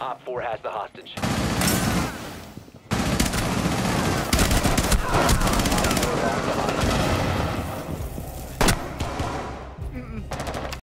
Op 4 has the hostage.